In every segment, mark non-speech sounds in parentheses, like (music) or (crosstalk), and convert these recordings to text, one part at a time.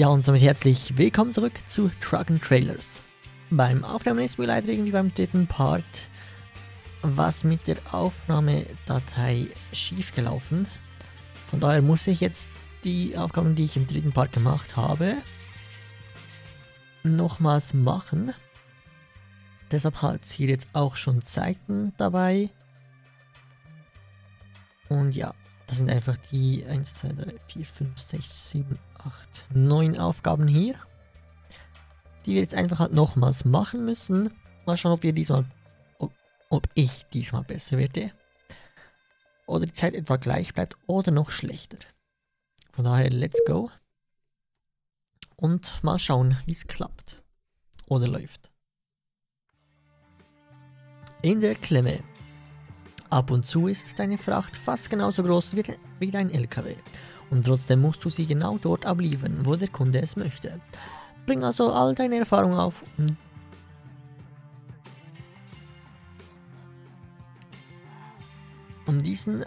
Ja, und somit herzlich willkommen zurück zu Truck and Trailers. Beim Aufnehmen ist mir leider irgendwie beim dritten Part was mit der Aufnahmedatei schiefgelaufen. Von daher muss ich jetzt die Aufgaben, die ich im dritten Part gemacht habe, nochmals machen. Deshalb hat es hier jetzt auch schon Zeiten dabei. Und ja, das sind einfach die 1, 2, 3, 4, 5, 6, 7, 8, 9 Aufgaben hier. Die wir jetzt einfach halt nochmals machen müssen. Mal schauen, ob wir diesmal, ob, ob ich diesmal besser werde. Oder die Zeit etwa gleich bleibt oder noch schlechter. Von daher, let's go. Und mal schauen, wie es klappt. Oder läuft. In der Klemme. Ab und zu ist deine Fracht fast genauso groß wie, dein LKW. Und trotzdem musst du sie genau dort abliefern, wo der Kunde es möchte. Bring also all deine Erfahrung auf, um um diesen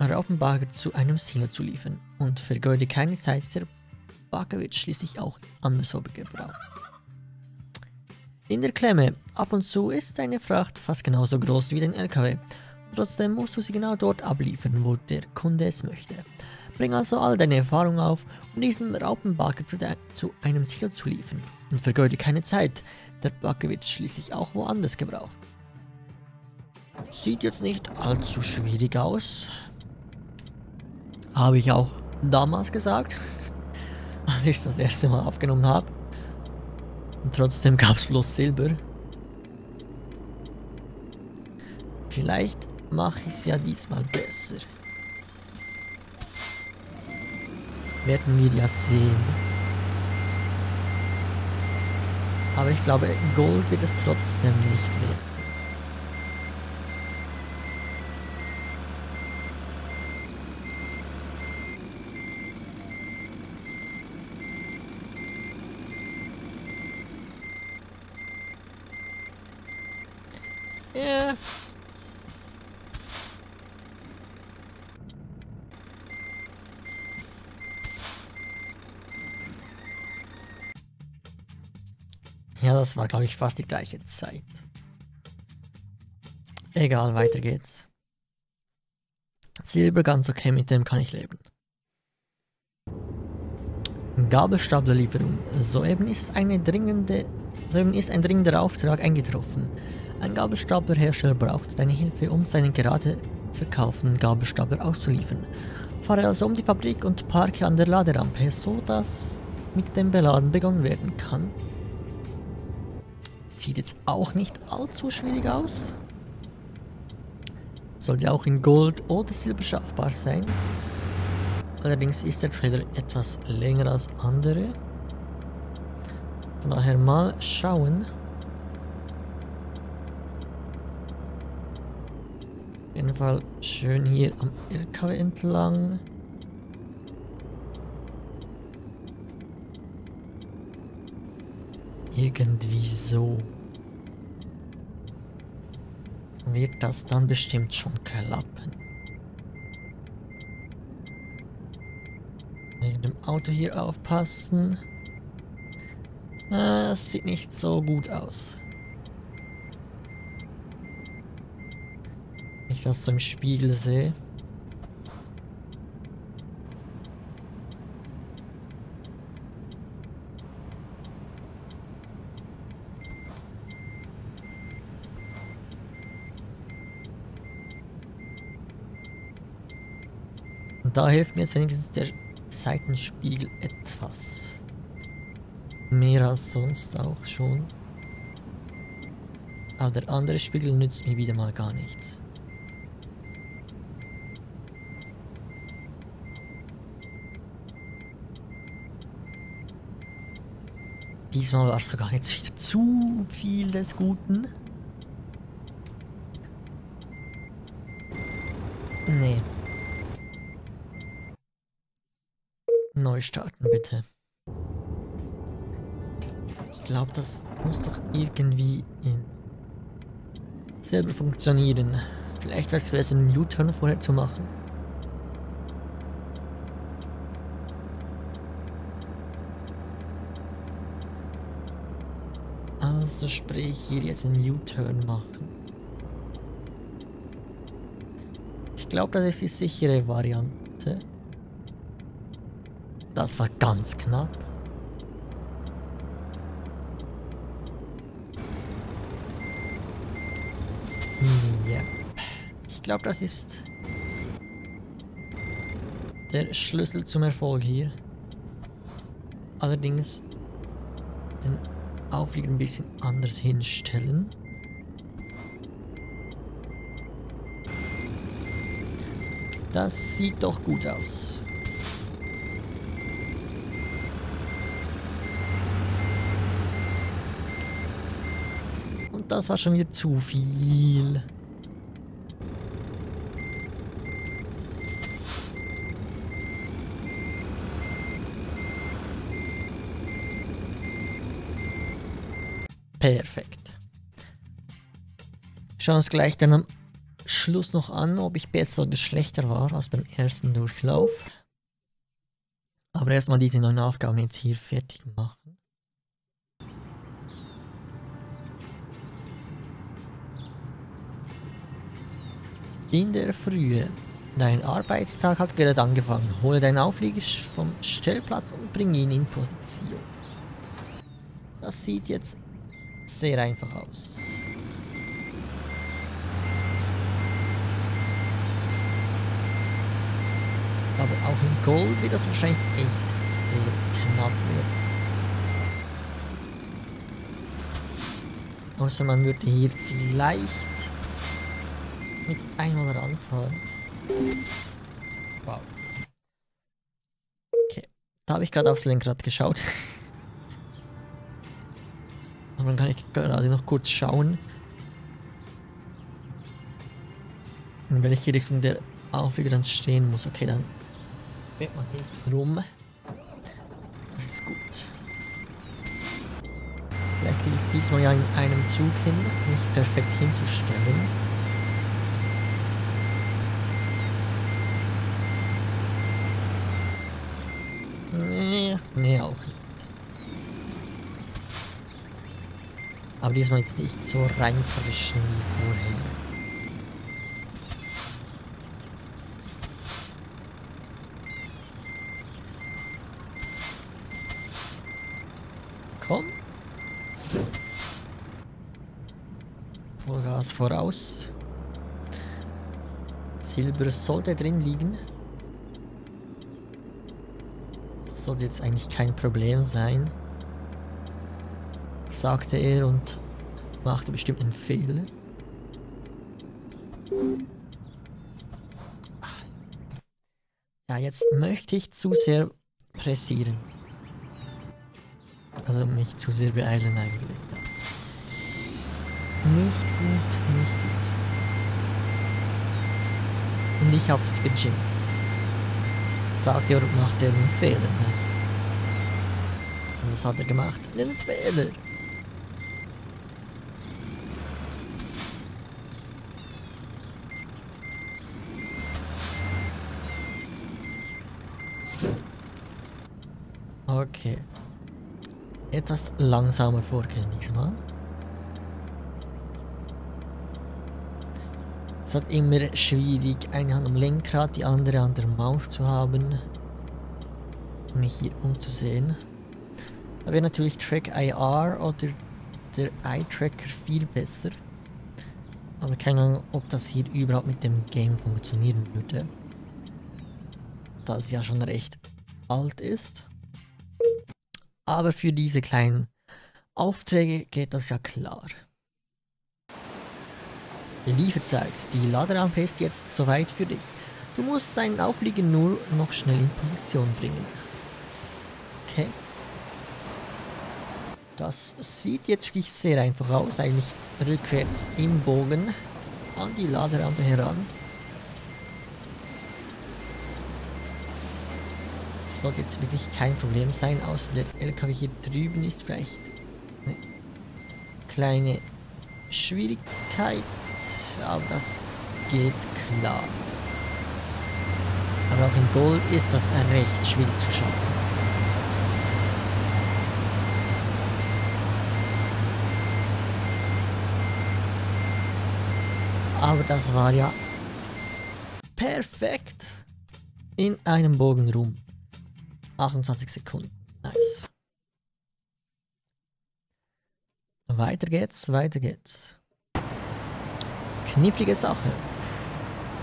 Raupenbagger zu einem Silo zu liefern. Und vergeude keine Zeit, der Bagger wird schließlich auch anderswo gebraucht. In der Klemme. Ab und zu ist deine Fracht fast genauso groß wie dein LKW. Trotzdem musst du sie genau dort abliefern, wo der Kunde es möchte. Bring also all deine Erfahrung auf, um diesen Raupenbagger zu, zu, einem Silo zu liefern. Und vergeude keine Zeit, der Bagger wird schließlich auch woanders gebraucht. Sieht jetzt nicht allzu schwierig aus. Habe ich auch damals gesagt, (laughs) als ich es das erste Mal aufgenommen habe. Und trotzdem gab es bloß Silber. Vielleicht mache ich es ja diesmal besser. Werden wir ja sehen. Aber ich glaube, Gold wird es trotzdem nicht werden. Ja. Ja, das war, glaube ich, fast die gleiche Zeit. Egal, weiter geht's. Silber ganz okay, mit dem kann ich leben. Gabelstaplerlieferung. Soeben ist eine dringende, soeben ist ein dringender Auftrag eingetroffen. Ein Gabelstaplerhersteller braucht deine Hilfe, um seinen gerade verkauften Gabelstapler auszuliefern. Fahre also um die Fabrik und parke an der Laderampe, so dass mit dem Beladen begonnen werden kann. Sieht jetzt auch nicht allzu schwierig aus. Sollte auch in Gold oder Silber schaffbar sein. Allerdings ist der Trailer etwas länger als andere. Von daher mal schauen. Auf jeden Fall schön hier am LKW entlang. Irgendwie so. Wird das dann bestimmt schon klappen. Wegen dem Auto hier aufpassen. Ah, das sieht nicht so gut aus. Wenn ich das so im Spiegel sehe. Und da hilft mir jetzt wenigstens der Seitenspiegel etwas. Mehr als sonst auch schon. Aber der andere Spiegel nützt mir wieder mal gar nichts. Diesmal war es sogar jetzt wieder zu viel des Guten. Nee. neu starten, bitte. Ich glaube, das muss doch irgendwie in selber funktionieren. Vielleicht wäre es einen U-Turn vorher zu machen. Also sprich hier jetzt einen U-Turn machen. Ich glaube, das ist die sichere Variante. Das war ganz knapp. Ja. Ich glaube, das ist der Schlüssel zum Erfolg hier. Allerdings den Auflieger ein bisschen anders hinstellen. Das sieht doch gut aus. Und das war schon wieder zu viel. Perfekt. Schauen wir uns gleich dann am Schluss noch an, ob ich besser oder schlechter war als beim ersten Durchlauf. Aber erstmal diese neuen Aufgaben jetzt hier fertig machen. In der Frühe. Dein Arbeitstag hat gerade angefangen. Hole deinen Auflieger vom Stellplatz und bring ihn in Position. Das sieht jetzt sehr einfach aus. Aber auch in Gold wird das wahrscheinlich echt sehr knapp werden. Außer man würde hier vielleicht mit einmal ranfahren. Wow. Okay, da habe ich gerade aufs Lenkrad geschaut. (laughs) Und dann kann ich gerade noch kurz schauen, in welche Richtung der Auflieger dann stehen muss. Okay, dann fährt man hinten rum. Das ist gut. Vielleicht kriege ich es diesmal ja in einem Zug hin, mich perfekt hinzustellen. Nee, auch nicht. Aber diesmal jetzt nicht so reinfrischen wie vorher. Komm. Vollgas voraus. Silber sollte drin liegen. Das sollte jetzt eigentlich kein Problem sein sagte er und machte bestimmt einen Fehler. Ja, jetzt möchte ich zu sehr pressieren. Also mich zu sehr beeilen eigentlich. Nicht gut, nicht gut. Und ich hab's gejinxt. Sagt er macht er einen Fehler. Ne? Was hat er gemacht? Einen Fehler. Okay. Etwas langsamer vorgehen diesmal. Es hat immer schwierig, eine Hand am Lenkrad, die andere an der Maus zu haben, um mich hier umzusehen. Da wäre natürlich Track IR oder der Eye Tracker viel besser. Aber keine Ahnung, ob das hier überhaupt mit dem Game funktionieren würde. Da es ja schon recht alt ist. Aber für diese kleinen Aufträge geht das ja klar. Lieferzeit. Die Laderampe ist jetzt soweit für dich. Du musst deinen Auflieger nur noch schnell in Position bringen. Okay. Das sieht jetzt wirklich sehr einfach aus. Eigentlich rückwärts im Bogen an die Laderampe heran. sollte jetzt wirklich kein Problem sein, außer der LKW hier drüben ist vielleicht eine kleine Schwierigkeit, aber das geht klar. Aber auch in Gold ist das recht schwierig zu schaffen. Aber das war ja perfekt. In einem Bogen rum. 28 Sekunden. Nice. Weiter geht's, weiter geht's. Knifflige Sache.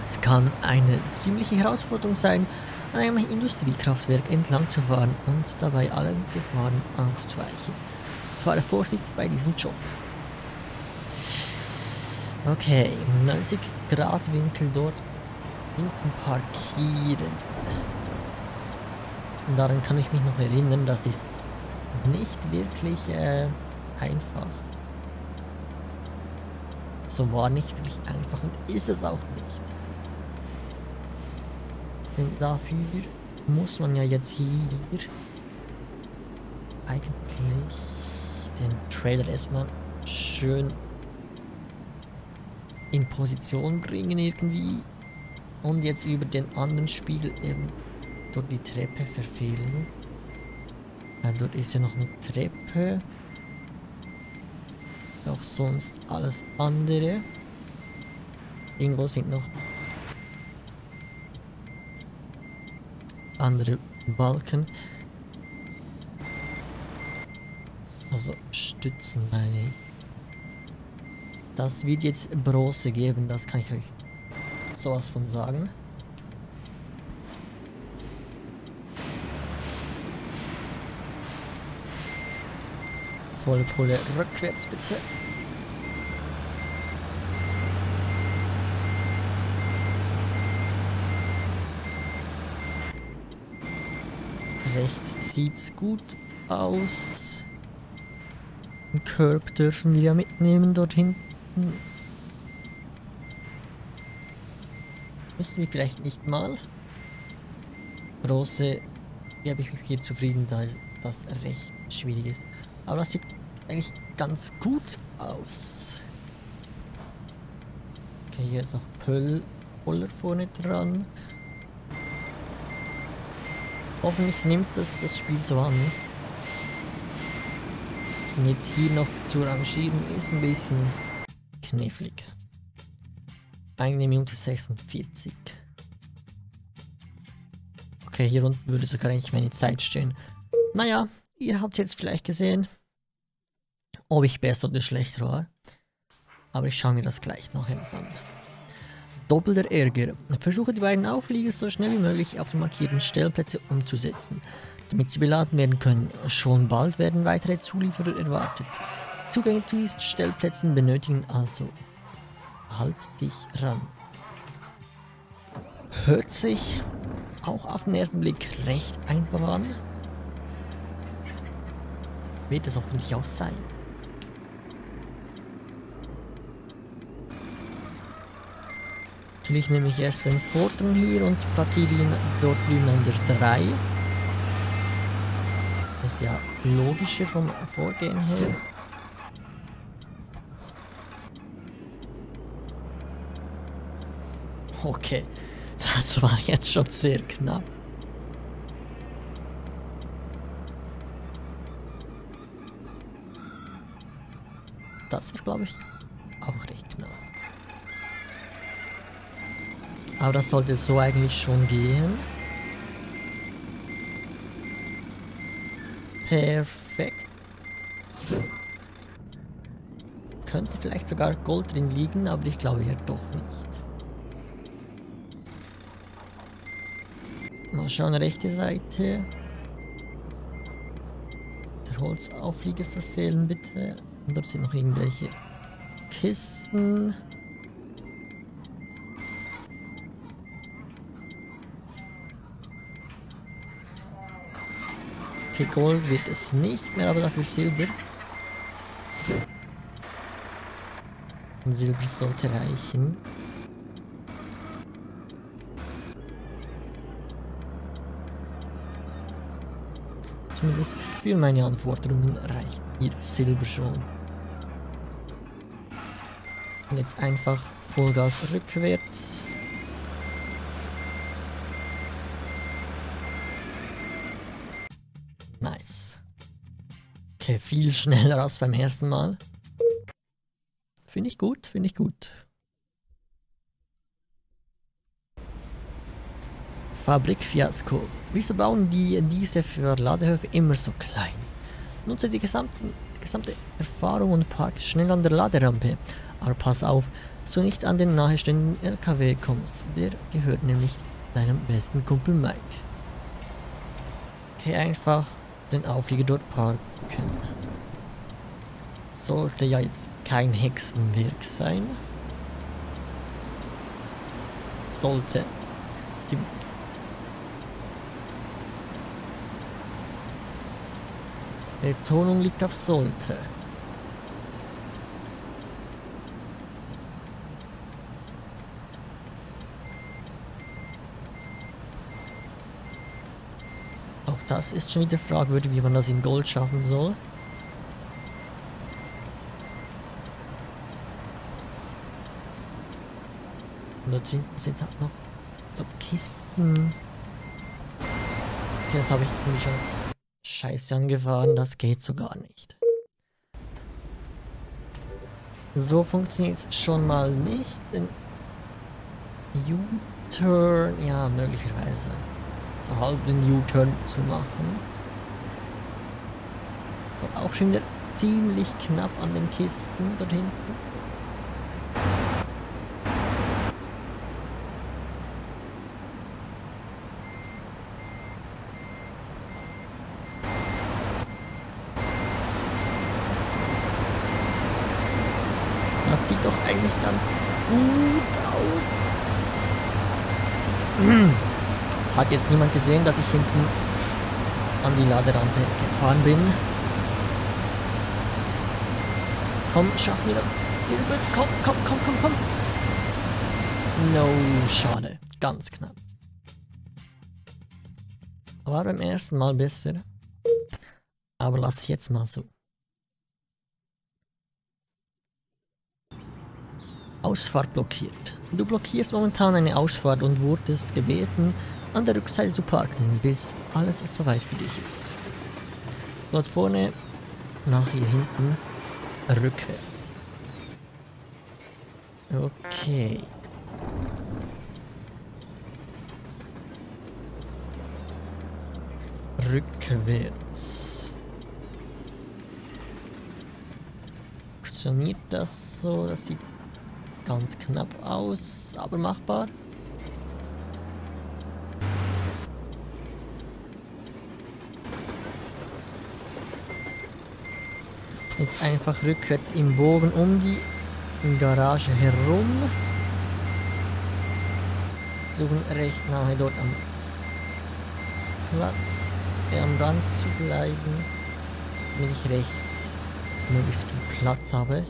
Es kann eine ziemliche Herausforderung sein, an einem Industriekraftwerk entlang zu fahren und dabei allen Gefahren auszuweichen. Fahre vorsichtig bei diesem Job. Okay, 90 Grad Winkel dort hinten parkieren. Und daran kann ich mich noch erinnern, das ist nicht wirklich äh, einfach. So war nicht wirklich einfach und ist es auch nicht. Denn dafür muss man ja jetzt hier eigentlich den Trailer erstmal schön in Position bringen irgendwie und jetzt über den anderen Spiegel eben dort die Treppe verfehlen. Ja, dort ist ja noch eine Treppe. Auch sonst alles andere. Irgendwo sind noch andere Balken. Also Stützen meine ich. Das wird jetzt Bronze geben, das kann ich euch sowas von sagen. Volle Pulle rückwärts bitte. Rechts sieht's gut aus. Ein Curb dürfen wir ja mitnehmen dort hinten. Müssen wir vielleicht nicht mal. Große, gebe ich mich hier zufrieden, da das recht schwierig ist. Aber das sieht eigentlich ganz gut aus. Okay, hier ist noch Pöll Poller vorne dran. Hoffentlich nimmt das das Spiel so an. Und jetzt hier noch zu rangieren ist ein bisschen knifflig. Eine Minute 46. Okay, hier unten würde sogar eigentlich meine Zeit stehen. Naja, ihr habt jetzt vielleicht gesehen, ob ich besser oder schlechter war. Aber ich schaue mir das gleich noch an. Doppelter Ärger. Versuche die beiden Auflieger so schnell wie möglich auf die markierten Stellplätze umzusetzen, damit sie beladen werden können. Schon bald werden weitere Zulieferer erwartet. Zugänge zu diesen Stellplätzen benötigen also. Halt dich ran. Hört sich auch auf den ersten Blick recht einfach an. Wird es hoffentlich auch sein. Natürlich nehme ich erst den vorderen hier und platziere ihn dort drüben an der 3. Ist ja logischer vom Vorgehen her. Okay, das war jetzt schon sehr knapp. Das war, glaube ich, auch recht knapp. Aber das sollte so eigentlich schon gehen. Perfekt. Könnte vielleicht sogar Gold drin liegen, aber ich glaube ja doch nicht. Mal schauen, rechte Seite. Der Holzauflieger verfehlen bitte. Und dort sind noch irgendwelche Kisten. Okay, Gold wird es nicht mehr, aber dafür Silber. Und Silber sollte reichen. Zumindest für meine Anforderungen reicht mir Silber schon. Und jetzt einfach Vollgas rückwärts. Nice. Okay, viel schneller als beim ersten Mal. Finde ich gut, finde ich gut. Fabrikfiasko. Wieso bauen die diese für Ladehöfe immer so klein? Nutze die gesamten, gesamte Erfahrung und park schnell an der Laderampe. Aber pass auf, dass du nicht an den nahestehenden LKW kommst. Der gehört nämlich deinem besten Kumpel Mike. Okay, einfach den Auflieger dort parken. Sollte ja jetzt kein Hexenwerk sein. Sollte. Die Betonung liegt auf sollte. Auch das ist schon wieder fragwürdig, wie man das in Gold schaffen soll. Und dort hinten sind halt noch so Kisten. Okay, das habe ich irgendwie schon scheiße angefahren. Das geht so gar nicht. So funktioniert es schon mal nicht. U-Turn, ja, möglicherweise. So halb den U-Turn zu machen. So, auch schon wieder ziemlich knapp an den Kisten dort hinten. Hat jetzt niemand gesehen, dass ich hinten an die Laderampe gefahren bin. Komm, schaff mir das. Komm, komm, komm, komm, komm. No, schade. Ganz knapp. War beim ersten Mal besser. Aber lass ich jetzt mal so. Ausfahrt blockiert. Du blockierst momentan eine Ausfahrt und wurdest gebeten, an der Rückseite zu parken, bis alles soweit für dich ist. Dort vorne, nach hier hinten, rückwärts. Okay. Rückwärts. Funktioniert das so? Das sieht ganz knapp aus, aber machbar. Jetzt einfach rückwärts im Bogen um die Garage herum. Versuchen recht nahe dort am Platz, äh, am Rand zu bleiben, damit ich rechts möglichst viel Platz habe.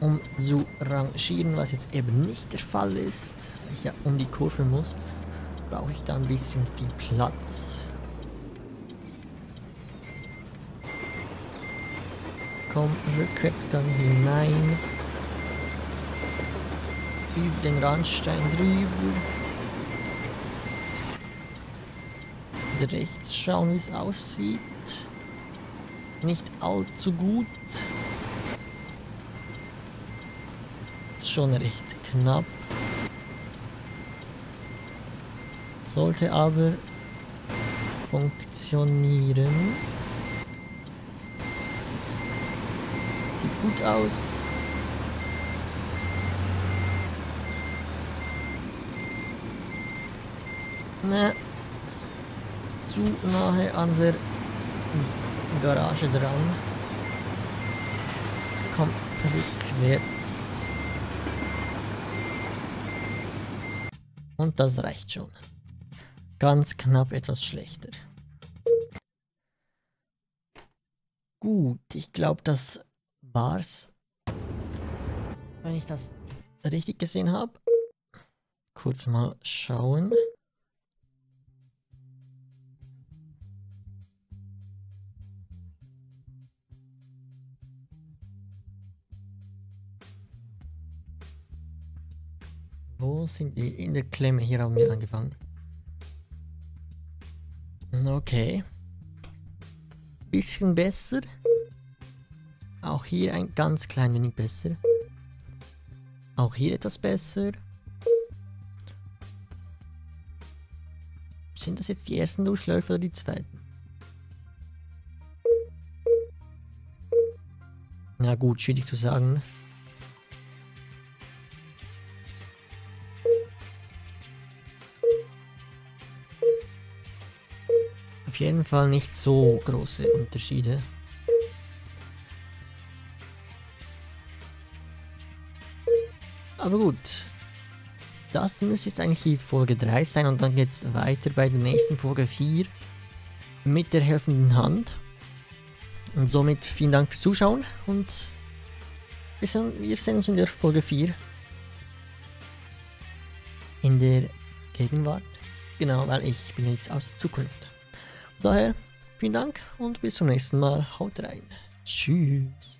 Um zu rangieren, was jetzt eben nicht der Fall ist, weil ich ja um die Kurve muss, brauche ich da ein bisschen viel Platz. Komm, Rückwärtsgang hinein. Über den Randstein drüber. Rechts schauen, wie es aussieht. Nicht allzu gut. Ist schon recht knapp. Sollte aber funktionieren. Gut aus. Ne. Zu nahe an der Garage dran. Komm, rückwärts. Und das reicht schon. Ganz knapp etwas schlechter. Gut, ich glaube, das war's. Wenn ich das richtig gesehen habe. Kurz mal schauen. Wo sind die? In der Klemme. Hier haben wir angefangen. Okay. Bisschen besser. Auch hier ein ganz klein wenig besser. Auch hier etwas besser. Sind das jetzt die ersten Durchläufe oder die zweiten? Na gut, schwierig zu sagen. Auf jeden Fall nicht so große Unterschiede. Aber gut. Das müsste jetzt eigentlich die Folge 3 sein und dann geht es weiter bei der nächsten Folge 4 mit der helfenden Hand. Und somit vielen Dank fürs Zuschauen und wir sehen, wir sehen uns in der Folge 4. In der Gegenwart. Genau, weil ich bin jetzt aus der Zukunft. Daher vielen Dank und bis zum nächsten Mal. Haut rein. Tschüss.